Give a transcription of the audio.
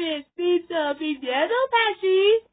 认真的比别人都怕心。